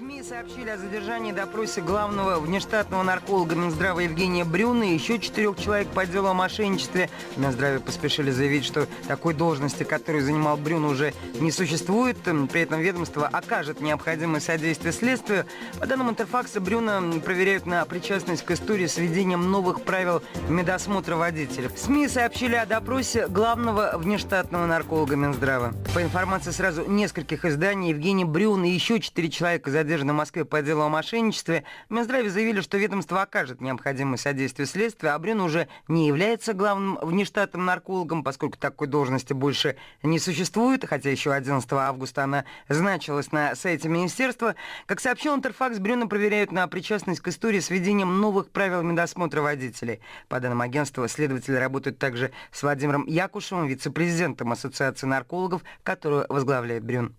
СМИ сообщили о задержании и допросе главного внештатного нарколога Минздрава Евгения Брюна и еще четырех человек по делу о мошенничестве. В Минздраве поспешили заявить, что такой должности, которую занимал Брюн, уже не существует. При этом ведомство окажет необходимое содействие следствию. По данным Интерфакса, Брюна проверяют на причастность к истории с введением новых правил медосмотра водителей. СМИ сообщили о допросе главного внештатного нарколога Минздрава. По информации сразу нескольких изданий, Евгений Брюн и еще четыре человека задержаны задержаны в Москве по делу о мошенничестве, в Минздраве заявили, что ведомство окажет необходимое содействие следствию, а Брюн уже не является главным внештатным наркологом, поскольку такой должности больше не существует, хотя еще 11 августа она значилась на сайте министерства. Как сообщил Интерфакс, Брюна проверяют на причастность к истории с введением новых правил медосмотра водителей. По данным агентства, следователи работают также с Владимиром Якушевым, вице-президентом Ассоциации наркологов, которую возглавляет Брюн.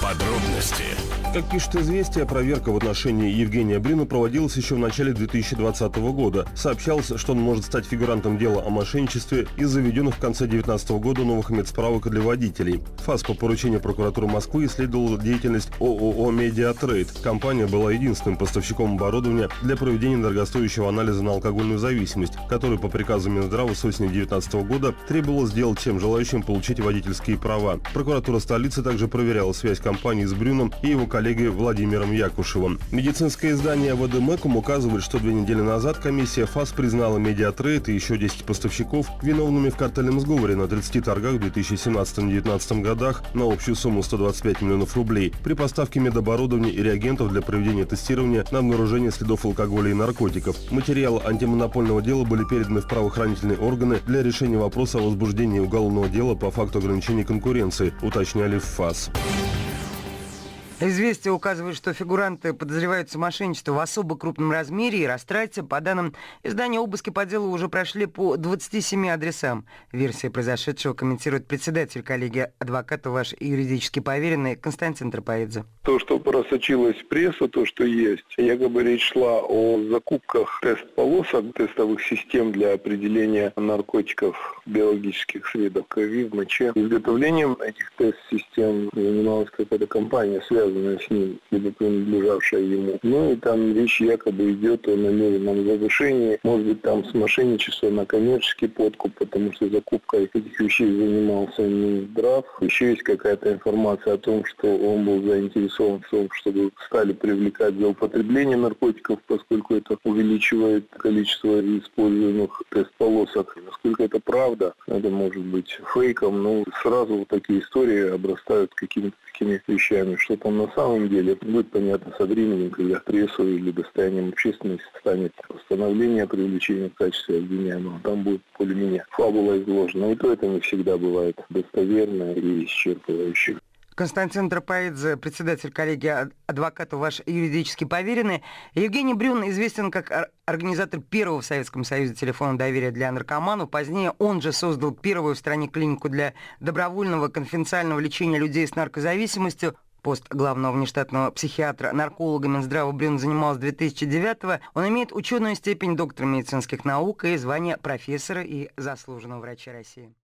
Подробности как пишет «Известия», проверка в отношении Евгения Брюна проводилась еще в начале 2020 года. Сообщалось, что он может стать фигурантом дела о мошенничестве из заведенных в конце 2019 года новых медсправок для водителей. ФАС по поручению прокуратуры Москвы исследовала деятельность ООО «Медиатрейд». Компания была единственным поставщиком оборудования для проведения дорогостоящего анализа на алкогольную зависимость, который по приказу Минздрава с осени 2019 года требовало сделать всем желающим получить водительские права. Прокуратура столицы также проверяла связь компании с Брюном и его коллегами коллегой Владимиром Якушевым. Медицинское издание Vademecum указывает, что две недели назад комиссия ФАС признала Медиатрейд и еще 10 поставщиков виновными в картельном сговоре на 30 торгах в 2017-2019 годах на общую сумму 125 миллионов рублей при поставке медоборудования и реагентов для проведения тестирования на обнаружение следов алкоголя и наркотиков. Материалы антимонопольного дела были переданы в правоохранительные органы для решения вопроса о возбуждении уголовного дела по факту ограничения конкуренции, уточняли в ФАС. Известия указывают, что фигуранты подозреваются в мошенничестве в особо крупном размере и растрате. По данным издания, обыски по делу уже прошли по 27 адресам. Версия произошедшего комментирует председатель коллегии адвоката ваш юридически поверенный Константин Тропоидзе. То, что просочилось в прессу, то, что есть, якобы речь шла о закупках тест-полосок, тестовых систем для определения наркотиков биологических средов крови в моче. Изготовлением этих тест-систем занималась какая-то компания, связанная связанная с ним, либо принадлежавшая ему. Ну и там речь якобы идет о намеренном завышении, может быть там с мошенничеством на коммерческий подкуп, потому что закупкой этих вещей занимался Минздрав. Еще есть какая-то информация о том, что он был заинтересован в том, чтобы стали привлекать за употребление наркотиков, поскольку это увеличивает количество используемых тест-полосок. Насколько это правда, это может быть фейком, но сразу вот такие истории обрастают какими-то такими вещами, что там на самом деле будет понятно со временем, когда прессу или достоянием общественности станет постановление о привлечении в качестве обвиняемого. Там будет более-менее фабула изложена. И то это не всегда бывает достоверно и исчерпывающе. Константин Тропоидзе, председатель коллегии адвокатов, ваш юридически поверенный. Евгений Брюн известен как организатор первого в Советском Союзе телефона доверия для наркоманов. Позднее он же создал первую в стране клинику для добровольного конфиденциального лечения людей с наркозависимостью. Пост главного внештатного психиатра, нарколога Минздрава Брюн занимал с 2009 Он имеет ученую степень доктора медицинских наук и звание профессора и заслуженного врача России.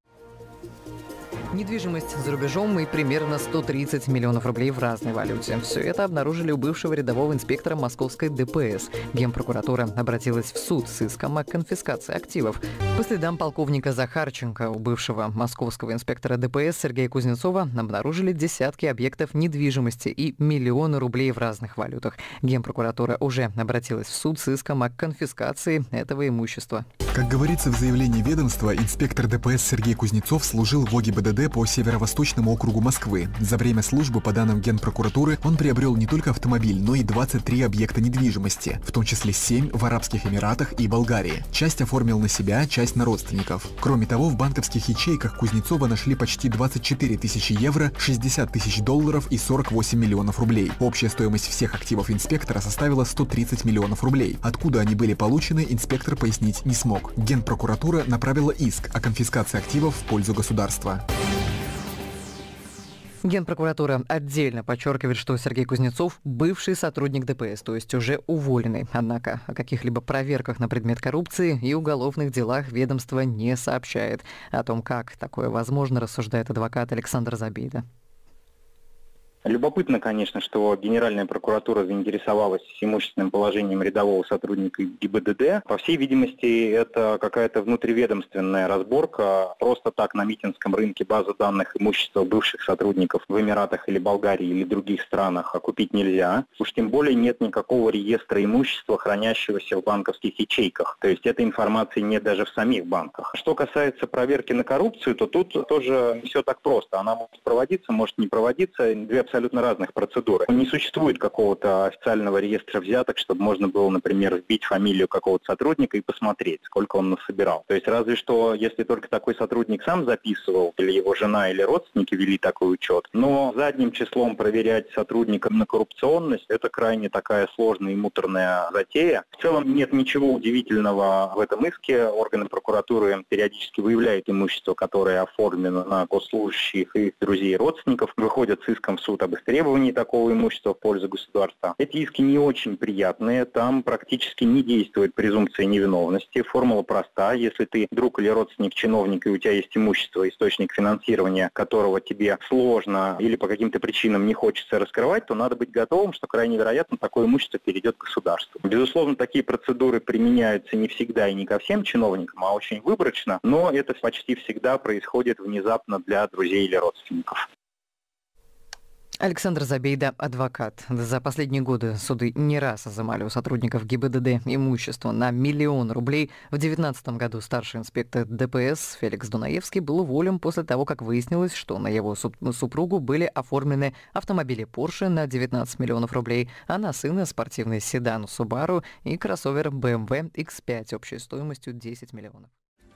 Недвижимость за рубежом и примерно 130 миллионов рублей в разной валюте. Все это обнаружили у бывшего рядового инспектора московской ДПС. Генпрокуратура обратилась в суд с иском о конфискации активов. По следам полковника Захарченко у бывшего московского инспектора ДПС Сергея Кузнецова обнаружили десятки объектов недвижимости и миллионы рублей в разных валютах. Генпрокуратура уже обратилась в суд с иском о конфискации этого имущества. Как говорится в заявлении ведомства, инспектор ДПС Сергей Кузнецов служил в ОГИБДД по Северо-Восточному округу Москвы. За время службы, по данным Генпрокуратуры, он приобрел не только автомобиль, но и 23 объекта недвижимости, в том числе 7 в Арабских Эмиратах и Болгарии. Часть оформил на себя, часть на родственников. Кроме того, в банковских ячейках Кузнецова нашли почти 24 тысячи евро, 60 тысяч долларов и 48 миллионов рублей. Общая стоимость всех активов инспектора составила 130 миллионов рублей. Откуда они были получены, инспектор пояснить не смог. Генпрокуратура направила иск о конфискации активов в пользу государства. Генпрокуратура отдельно подчеркивает, что Сергей Кузнецов – бывший сотрудник ДПС, то есть уже уволенный. Однако о каких-либо проверках на предмет коррупции и уголовных делах ведомство не сообщает. О том, как такое возможно, рассуждает адвокат Александр Забида. Любопытно, конечно, что Генеральная прокуратура заинтересовалась имущественным положением рядового сотрудника ГИБДД. По всей видимости, это какая-то внутриведомственная разборка. Просто так на митинском рынке базы данных имущества бывших сотрудников в Эмиратах или Болгарии или других странах окупить нельзя. Уж тем более нет никакого реестра имущества, хранящегося в банковских ячейках. То есть этой информации нет даже в самих банках. Что касается проверки на коррупцию, то тут тоже все так просто. Она может проводиться, может не проводиться. Две абсолютно разных процедуры. Не существует какого-то официального реестра взяток, чтобы можно было, например, вбить фамилию какого-то сотрудника и посмотреть, сколько он насобирал. То есть разве что, если только такой сотрудник сам записывал, или его жена или родственники вели такой учет. Но задним числом проверять сотрудника на коррупционность – это крайне такая сложная и муторная затея. В целом нет ничего удивительного в этом иске. Органы прокуратуры периодически выявляют имущество, которое оформлено на госслужащих и друзей и родственников, выходят с иском в суд об истребовании такого имущества в пользу государства. Эти иски не очень приятные, там практически не действует презумпция невиновности. Формула проста. Если ты друг или родственник чиновника, и у тебя есть имущество, источник финансирования, которого тебе сложно или по каким-то причинам не хочется раскрывать, то надо быть готовым, что крайне вероятно такое имущество перейдет к государству. Безусловно, такие процедуры применяются не всегда и не ко всем чиновникам, а очень выборочно, но это почти всегда происходит внезапно для друзей или родственников. Александр Забейда, адвокат. За последние годы суды не раз изымали у сотрудников ГИБДД имущество на миллион рублей. В 2019 году старший инспектор ДПС Феликс Дунаевский был уволен после того, как выяснилось, что на его супругу были оформлены автомобили Porsche на 19 миллионов рублей, а на сына спортивный седан Subaru и кроссовер BMW X5 общей стоимостью 10 миллионов.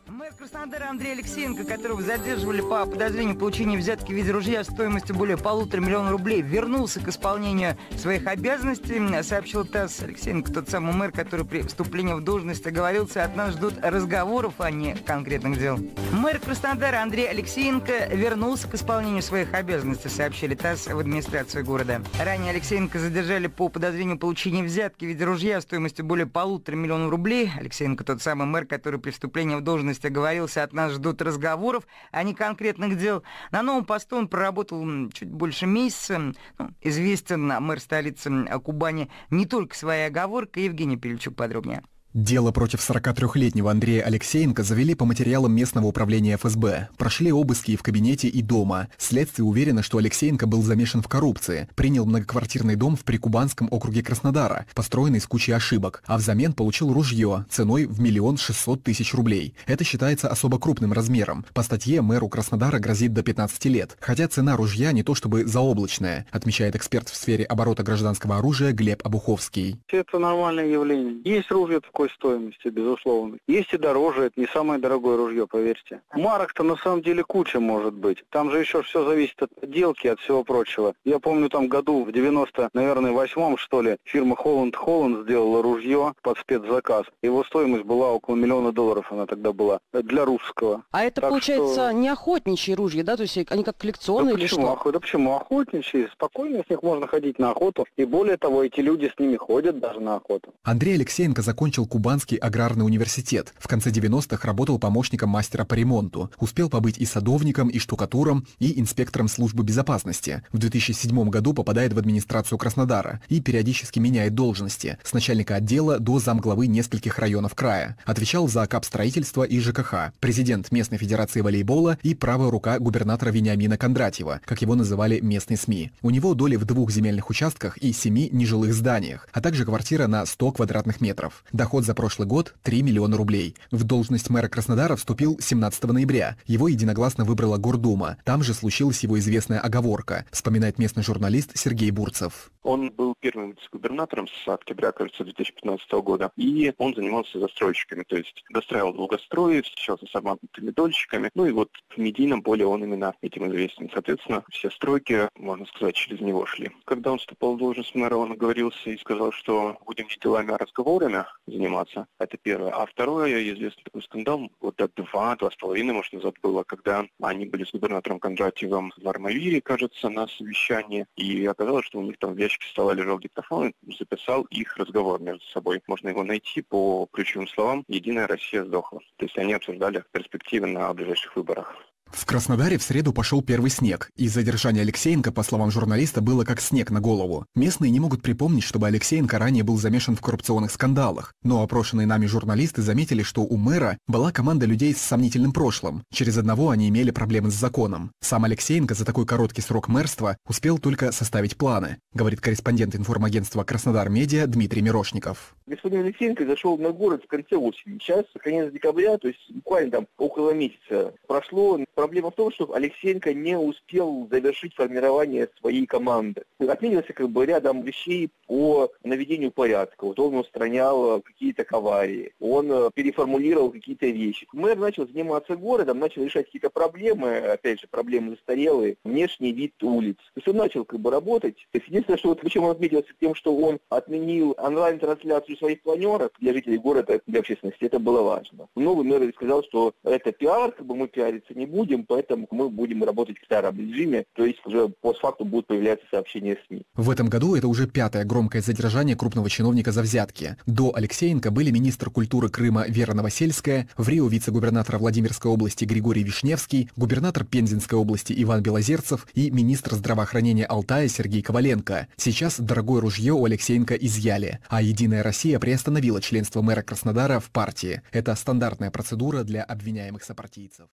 Мэр Краснодара Андрей Алексеенко, которого задерживали по подозрению получения взятки в виде ружья стоимостью более полутора миллиона рублей, вернулся к исполнению своих обязанностей, сообщил ТАСС. Алексеенко тот самый мэр, который при вступлении в должность оговорился, от нас ждут разговоров, а не конкретных дел. Мэр Краснодара Андрей Алексеенко вернулся к исполнению своих обязанностей, сообщили ТАСС в администрации города. Ранее Алексеенко задержали по подозрению получения взятки в виде ружья стоимостью более полутора миллионов рублей. Алексеенко тот самый мэр, который при вступлении в должность должность оговорился, от нас ждут разговоров, а не конкретных дел. На новом посту он проработал чуть больше месяца. Ну, известен мэр столицы Кубани не только своей оговоркой. Евгений Пельчук подробнее. Дело против 43-летнего Андрея Алексеенко завели по материалам местного управления ФСБ. Прошли обыски и в кабинете, и дома. Следствие уверено, что Алексеенко был замешан в коррупции. Принял многоквартирный дом в Прикубанском округе Краснодара, построенный с кучей ошибок, а взамен получил ружье ценой в миллион шестьсот тысяч рублей. Это считается особо крупным размером. По статье мэру Краснодара грозит до 15 лет. Хотя цена ружья не то чтобы заоблачная, отмечает эксперт в сфере оборота гражданского оружия Глеб Обуховский. Это нормальное явление. Есть ружье такое такой стоимости, безусловно. Есть и дороже, это не самое дорогое ружье, поверьте. Марок-то на самом деле куча может быть. Там же еще все зависит от отделки, от всего прочего. Я помню там году в 90, наверное, восьмом, что ли, фирма Холланд Холланд сделала ружье под спецзаказ. Его стоимость была около миллиона долларов, она тогда была, для русского. А это, так получается, что... не охотничьи ружья, да? То есть они как коллекционные да или почему? что? Охот... Да почему? Охотничьи. Спокойно с них можно ходить на охоту. И более того, эти люди с ними ходят даже на охоту. Андрей Алексеенко закончил Кубанский аграрный университет. В конце 90-х работал помощником мастера по ремонту. Успел побыть и садовником, и штукатуром, и инспектором службы безопасности. В 2007 году попадает в администрацию Краснодара и периодически меняет должности. С начальника отдела до замглавы нескольких районов края. Отвечал за капстроительство и ЖКХ. Президент местной федерации волейбола и правая рука губернатора Вениамина Кондратьева, как его называли местные СМИ. У него доли в двух земельных участках и семи нежилых зданиях, а также квартира на 100 квадратных метров. Доход за прошлый год 3 миллиона рублей. В должность мэра Краснодара вступил 17 ноября. Его единогласно выбрала Гордума. Там же случилась его известная оговорка, вспоминает местный журналист Сергей Бурцев. Он был первым вице-губернатором с октября, кажется, 2015 года, и он занимался застройщиками, то есть достраивал долгострои, встречался с обманутыми дольщиками, ну и вот в медийном поле он именно этим известен. Соответственно, все стройки, можно сказать, через него шли. Когда он вступал в должность мэра, он оговорился и сказал, что будем делами, а разговорами заниматься. Это первое. А второе, известный такой скандал, вот два, два с половиной, может, назад было, когда они были с губернатором Кондратьевым в Армавире, кажется, на совещании, и оказалось, что у них там в ящике стола лежал диктофон, и записал их разговор между собой. Можно его найти по ключевым словам «Единая Россия сдохла». То есть они обсуждали перспективы на ближайших выборах. В Краснодаре в среду пошел первый снег, и задержание Алексеенко, по словам журналиста, было как снег на голову. Местные не могут припомнить, чтобы Алексеенко ранее был замешан в коррупционных скандалах, но опрошенные нами журналисты заметили, что у мэра была команда людей с сомнительным прошлым. Через одного они имели проблемы с законом. Сам Алексеенко за такой короткий срок мэрства успел только составить планы, говорит корреспондент информагентства «Краснодар Медиа» Дмитрий Мирошников. Господин Алексеенко зашел на город в конце осени. Сейчас конец декабря, то есть буквально там около месяца прошло. Проблема в том, что Алексеенко не успел завершить формирование своей команды. Отменился как бы рядом вещей по наведению порядка. Вот он устранял какие-то аварии, он э, переформулировал какие-то вещи. Мэр начал заниматься городом, начал решать какие-то проблемы, опять же, проблемы застарелые, внешний вид улиц. То есть он начал как бы работать. Единственное, что вот почему он отметился тем, что он отменил онлайн-трансляцию своих планерок для жителей города, для общественности, это было важно. Новый мэр сказал, что это пиар, как бы мы пиариться не будем, будем, поэтому мы будем работать в старом режиме, то есть уже постфакту будут появляться сообщения СМИ. В этом году это уже пятое громкое задержание крупного чиновника за взятки. До Алексеенко были министр культуры Крыма Вера Новосельская, в Рио вице-губернатор Владимирской области Григорий Вишневский, губернатор Пензенской области Иван Белозерцев и министр здравоохранения Алтая Сергей Коваленко. Сейчас дорогое ружье у Алексеенко изъяли, а «Единая Россия» приостановила членство мэра Краснодара в партии. Это стандартная процедура для обвиняемых сопартийцев.